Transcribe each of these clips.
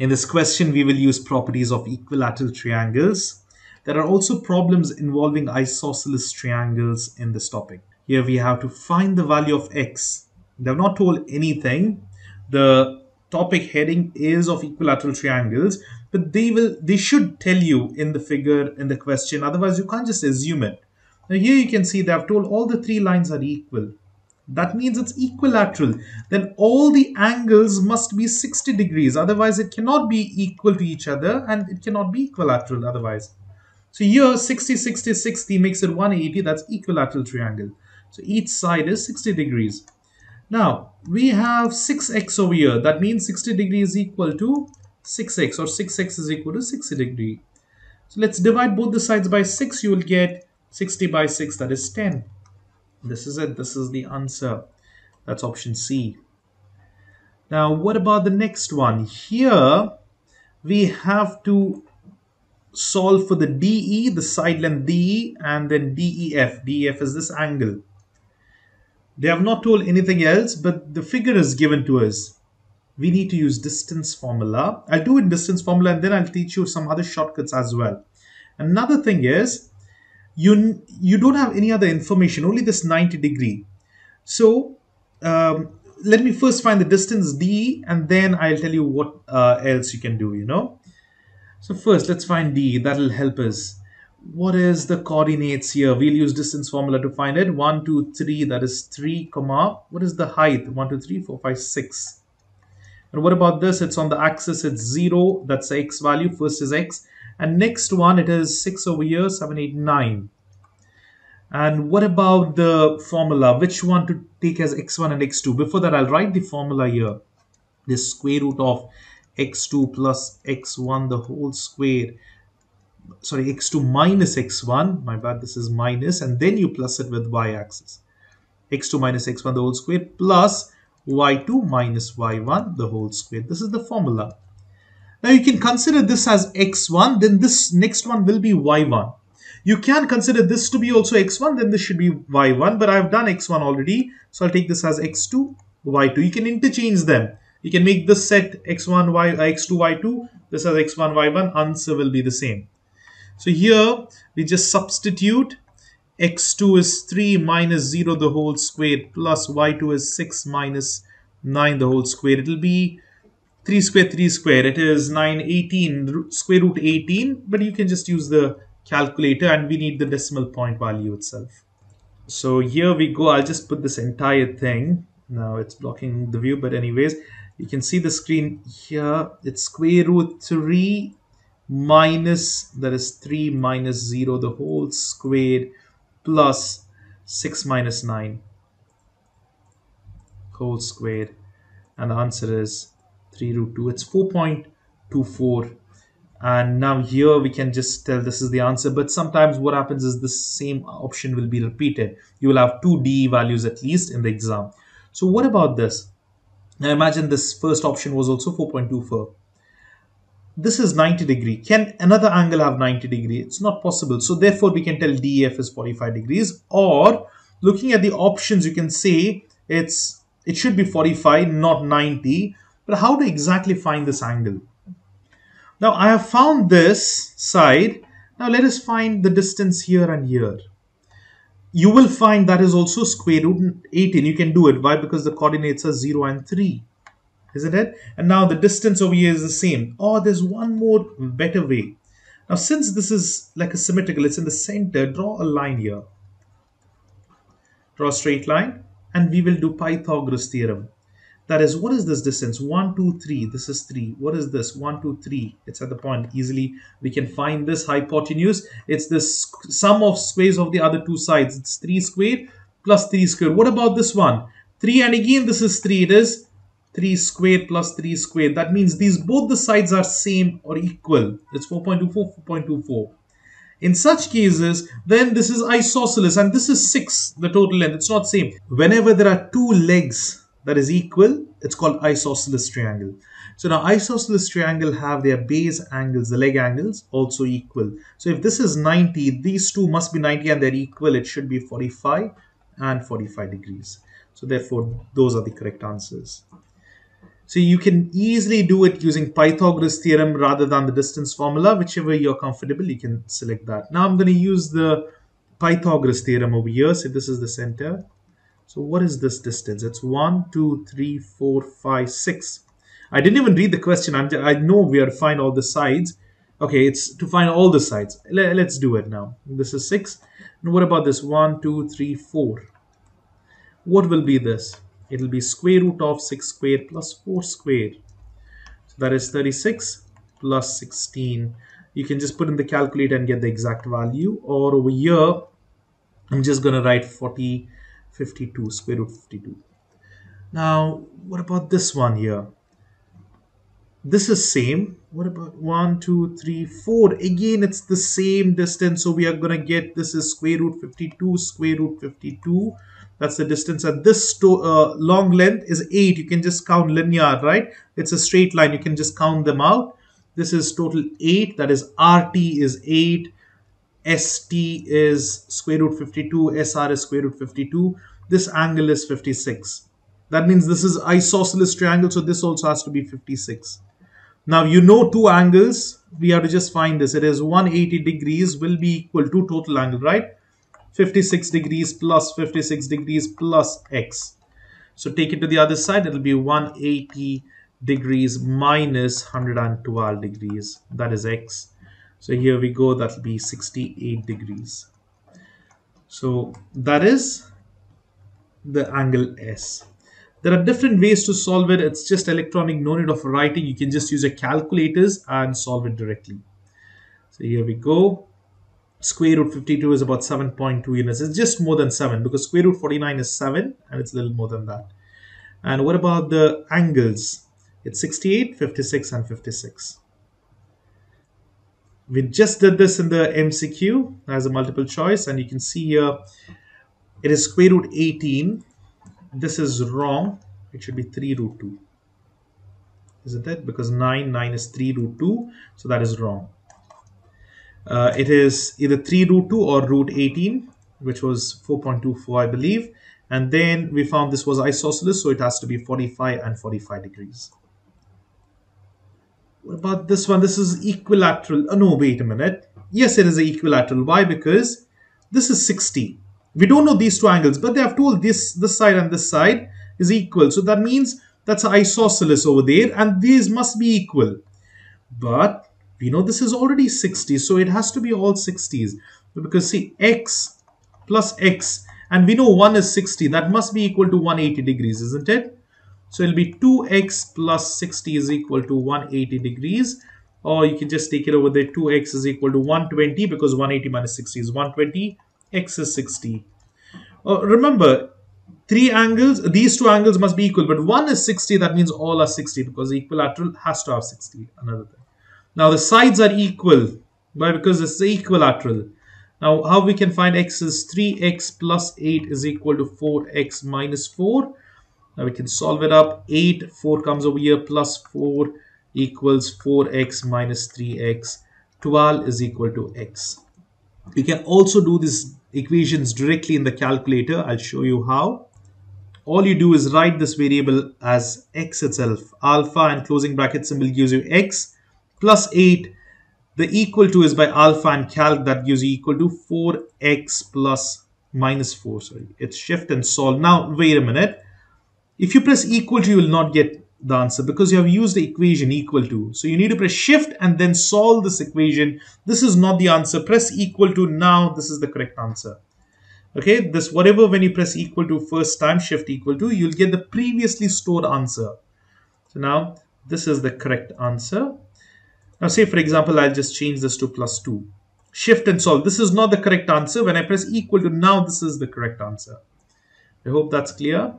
In this question, we will use properties of equilateral triangles. There are also problems involving isosceles triangles in this topic. Here we have to find the value of x. They have not told anything. The topic heading is of equilateral triangles, but they will they should tell you in the figure in the question. Otherwise, you can't just assume it. Now here you can see they have told all the three lines are equal. That means it's equilateral. Then all the angles must be 60 degrees. Otherwise, it cannot be equal to each other and it cannot be equilateral otherwise. So here 60, 60, 60 makes it 180. That's equilateral triangle. So each side is 60 degrees. Now we have 6x over here. That means 60 degrees is equal to 6x or 6x is equal to 60 degree. So let's divide both the sides by 6. You will get 60 by 6 that is 10. This is it. This is the answer. That's option C. Now, what about the next one? Here, we have to solve for the DE, the side length DE, and then DEF. DEF is this angle. They have not told anything else, but the figure is given to us. We need to use distance formula. I'll do it in distance formula, and then I'll teach you some other shortcuts as well. Another thing is, you you don't have any other information only this 90 degree. So um, let me first find the distance d and then i'll tell you what uh, else you can do you know? So first let's find d. That'll help us. What is the coordinates here? We'll use distance formula to find it. 1 2 3 that is 3 comma what is the height? 1 2 3 4 5 6 and what about this it's on the axis it's 0 that's the x value first is x and next one, it is 6 over here, 7, 8, 9. And what about the formula? Which one to take as x1 and x2? Before that, I'll write the formula here. The square root of x2 plus x1, the whole square. Sorry, x2 minus x1. My bad, this is minus. And then you plus it with y-axis. x2 minus x1, the whole square, plus y2 minus y1, the whole square. This is the formula. Now you can consider this as x1, then this next one will be y1. You can consider this to be also x1, then this should be y1, but I've done x1 already, so I'll take this as x2, y2. You can interchange them. You can make this set x1, y, uh, x2, y2, this as x1, y1, answer will be the same. So here we just substitute x2 is 3 minus 0 the whole square plus y2 is 6 minus 9 the whole square. It will be 3 square 3 square. It is 9 18 square root 18 but you can just use the calculator and we need the decimal point value itself. So here we go. I'll just put this entire thing. Now it's blocking the view but anyways you can see the screen here. It's square root 3 minus that is 3 minus 0 the whole square plus 6 minus 9 whole square. And the answer is 3 root 2 it's 4.24 and now here we can just tell this is the answer but sometimes what happens is the same option will be repeated. You will have two d values at least in the exam. So what about this? Now imagine this first option was also 4.24 this is 90 degree can another angle have 90 degree it's not possible so therefore we can tell def is 45 degrees or looking at the options you can say it's it should be 45 not 90 but how to exactly find this angle? Now I have found this side. Now let us find the distance here and here. You will find that is also square root 18. You can do it. Why? Because the coordinates are 0 and 3. Isn't it? And now the distance over here is the same. Oh, there's one more better way. Now since this is like a symmetrical, it's in the center, draw a line here. Draw a straight line and we will do Pythagoras theorem. That is, what is this distance? 1, 2, 3. This is 3. What is this? 1, 2, 3. It's at the point. Easily, we can find this hypotenuse. It's the sum of squares of the other two sides. It's 3 squared plus 3 squared. What about this one? 3 and again this is 3. It is 3 squared plus 3 squared. That means these both the sides are same or equal. It's 4.24, 4.24. In such cases, then this is isosceles and this is 6, the total length. It's not same. Whenever there are two legs that is equal, it's called isosceles triangle. So now isosceles triangle have their base angles, the leg angles also equal. So if this is 90, these two must be 90 and they're equal. It should be 45 and 45 degrees. So therefore, those are the correct answers. So you can easily do it using Pythagoras theorem rather than the distance formula, whichever you're comfortable, you can select that. Now I'm going to use the Pythagoras theorem over here. So this is the center. So what is this distance? It's 1, 2, 3, 4, 5, 6. I didn't even read the question. I'm, I know we are to find all the sides. Okay, it's to find all the sides. Let, us do it now. This is 6. And what about this? 1, 2, 3, 4. What will be this? It will be square root of 6 squared plus 4 squared. So that is 36 plus 16. You can just put in the calculator and get the exact value. Or over here, I'm just going to write 40, 52, square root 52. Now, what about this one here? This is same. What about 1, 2, 3, 4? Again, it's the same distance. So we are going to get this is square root 52, square root 52 that's the distance. And this uh, long length is 8 you can just count linear right? It's a straight line. You can just count them out. This is total 8 that is RT is 8 ST is square root 52 SR is square root 52 this angle is 56 that means this is isosceles triangle so this also has to be 56 now you know two angles. We have to just find this. It is 180 degrees will be equal to total angle right 56 degrees plus 56 degrees plus x. So take it to the other side, it will be 180 degrees minus 112 degrees, that is x. So here we go, that will be 68 degrees. So that is the angle S. There are different ways to solve it. It's just electronic, no need of writing. You can just use a calculators and solve it directly. So here we go square root 52 is about 7.2 units. It's just more than 7 because square root 49 is 7 and it's a little more than that. And what about the angles? It's 68, 56 and 56. We just did this in the MCQ as a multiple choice and you can see here it is square root 18. This is wrong. It should be 3 root 2. Isn't it? Because 9, 9 is 3 root 2. So that is wrong. Uh, it is either 3 root 2 or root 18, which was 4.24, I believe. And then we found this was isosceles, so it has to be 45 and 45 degrees. What about this one? This is equilateral. Oh, no, wait a minute. Yes, it is equilateral. Why? Because this is 60. We don't know these two angles, but they have told this, this side and this side is equal. So that means that's isosceles over there, and these must be equal. But we know this is already 60 so it has to be all 60s because see x plus x and we know 1 is 60 that must be equal to 180 degrees isn't it? So it'll be 2x plus 60 is equal to 180 degrees. Or you can just take it over there 2x is equal to 120 because 180 minus 60 is 120 x is 60 uh, remember three angles these two angles must be equal but one is 60 that means all are 60 because the equilateral has to have 60 another thing now the sides are equal. Why? Because it's equilateral. Now how we can find x is 3x plus 8 is equal to 4x minus 4. Now we can solve it up. 8, 4 comes over here plus 4 equals 4x minus 3x. 12 is equal to x. You can also do these equations directly in the calculator. I'll show you how. All you do is write this variable as x itself. Alpha and closing bracket symbol gives you x plus 8 the equal to is by alpha and calc that gives you equal to 4x plus minus 4 sorry. It's shift and solve. Now wait a minute. If you press equal to you will not get the answer because you have used the equation equal to. So you need to press shift and then solve this equation. This is not the answer. Press equal to now this is the correct answer. Okay this whatever when you press equal to first time shift equal to you'll get the previously stored answer. So now this is the correct answer now say for example, I'll just change this to plus 2. Shift and solve. This is not the correct answer. When I press equal to now, this is the correct answer. I hope that's clear.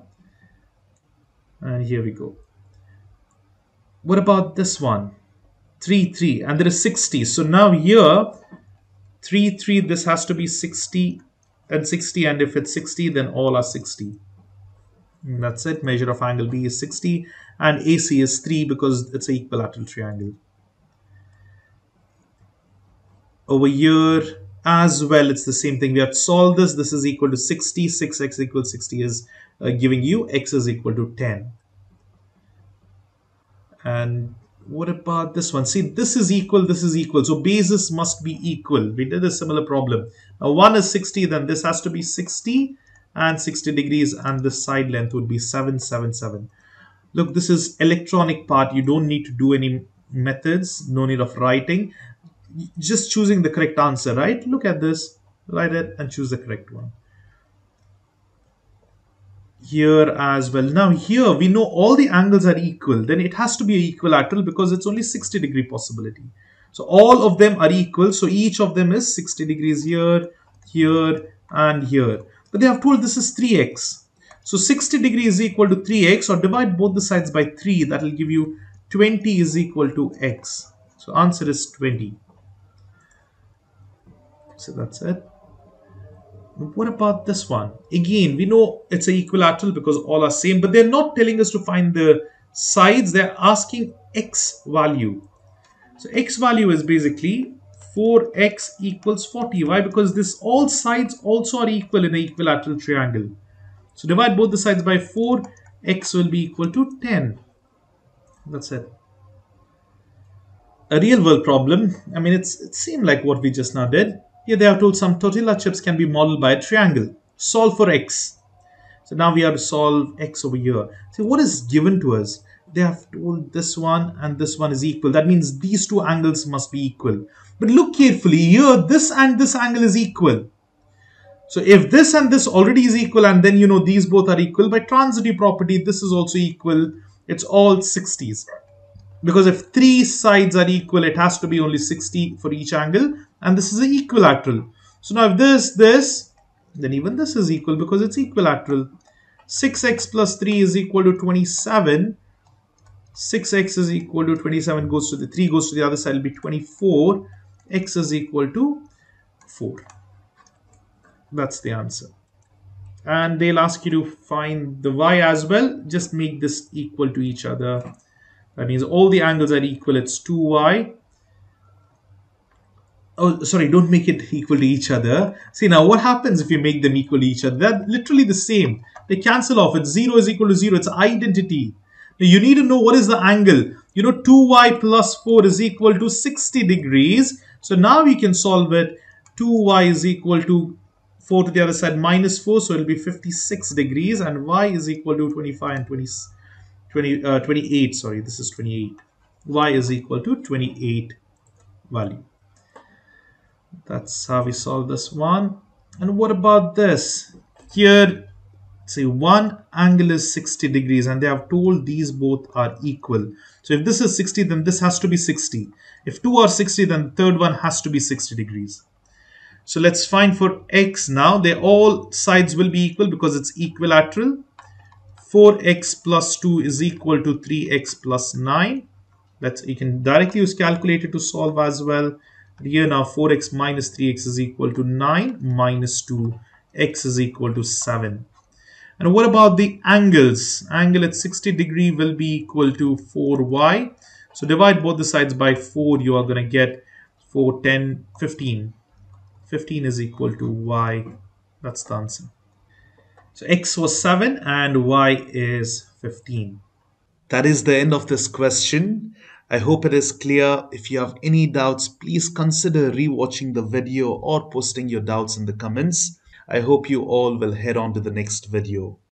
And here we go. What about this one? 3, 3. And there is 60. So now here, 3, 3, this has to be 60 and 60. And if it's 60, then all are 60. And that's it. Measure of angle B is 60. And AC is 3 because it's an equilateral triangle over here as well it's the same thing we have to solve this this is equal to 60 6x equals 60 is uh, giving you x is equal to 10 And what about this one? See, this is equal, this is equal. So bases must be equal. We did a similar problem. Now 1 is 60, then this has to be 60 and 60 degrees and the side length would be 777. Look, this is electronic part. You don't need to do any methods, no need of writing. Just choosing the correct answer, right? Look at this, write it and choose the correct one here as well. Now here we know all the angles are equal. Then it has to be equilateral because it's only 60 degree possibility. So all of them are equal. So each of them is 60 degrees here, here and here. But they have told this is 3x. So 60 degree is equal to 3x or divide both the sides by 3. That will give you 20 is equal to x. So answer is 20. So that's it. What about this one? Again, we know it's an equilateral because all are same, but they're not telling us to find the sides. They're asking x value. So x value is basically 4x equals 40. Why? Because this all sides also are equal in an equilateral triangle. So divide both the sides by 4, x will be equal to 10. That's it. A real world problem. I mean, it's it seemed like what we just now did. Here they have told some tortilla chips can be modeled by a triangle. Solve for x. So now we have to solve x over here. See what is given to us? They have told this one and this one is equal. That means these two angles must be equal. But look carefully here, this and this angle is equal. So if this and this already is equal and then you know these both are equal, by transitive property this is also equal. It's all 60s because if three sides are equal it has to be only 60 for each angle and this is an equilateral. So now if this this then even this is equal because it's equilateral. 6x plus 3 is equal to 27 6x is equal to 27 goes to the 3 goes to the other side will be 24 x is equal to 4 that's the answer. And they'll ask you to find the y as well. Just make this equal to each other. That means all the angles are equal. It's 2y. Oh, sorry, don't make it equal to each other. See, now what happens if you make them equal to each other? They're literally the same. They cancel off. It's 0 is equal to 0. It's identity. Now, you need to know what is the angle. You know, 2y plus 4 is equal to 60 degrees. So now we can solve it. 2y is equal to 4 to the other side minus 4. So it will be 56 degrees. And y is equal to 25 and 26. 20, uh, 28 sorry this is 28 y is equal to 28 value that's how we solve this one. And what about this? Here say one angle is 60 degrees and they have told these both are equal. So if this is 60 then this has to be 60 if two are 60 then the third one has to be 60 degrees. So let's find for x now. They all sides will be equal because it's equilateral. 4x plus 2 is equal to 3x plus 9 let's you can directly use calculator to solve as well here now 4x minus 3x is equal to 9 minus 2 x is equal to 7 and what about the angles? Angle at 60 degree will be equal to 4y so divide both the sides by 4 you are going to get 4 10 15 15 is equal to y. That's the answer. So x was 7 and y is 15. That is the end of this question. I hope it is clear. If you have any doubts, please consider rewatching the video or posting your doubts in the comments. I hope you all will head on to the next video.